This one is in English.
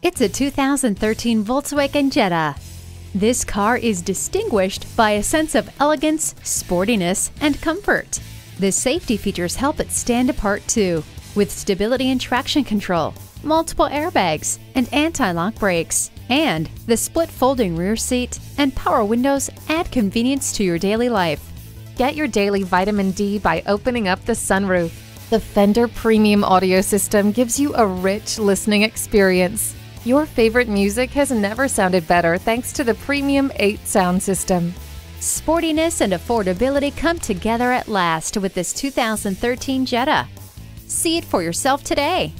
It's a 2013 Volkswagen Jetta. This car is distinguished by a sense of elegance, sportiness, and comfort. The safety features help it stand apart too, with stability and traction control, multiple airbags, and anti-lock brakes. And the split folding rear seat and power windows add convenience to your daily life. Get your daily vitamin D by opening up the sunroof. The Fender Premium Audio System gives you a rich listening experience. Your favorite music has never sounded better thanks to the Premium 8 sound system. Sportiness and affordability come together at last with this 2013 Jetta. See it for yourself today.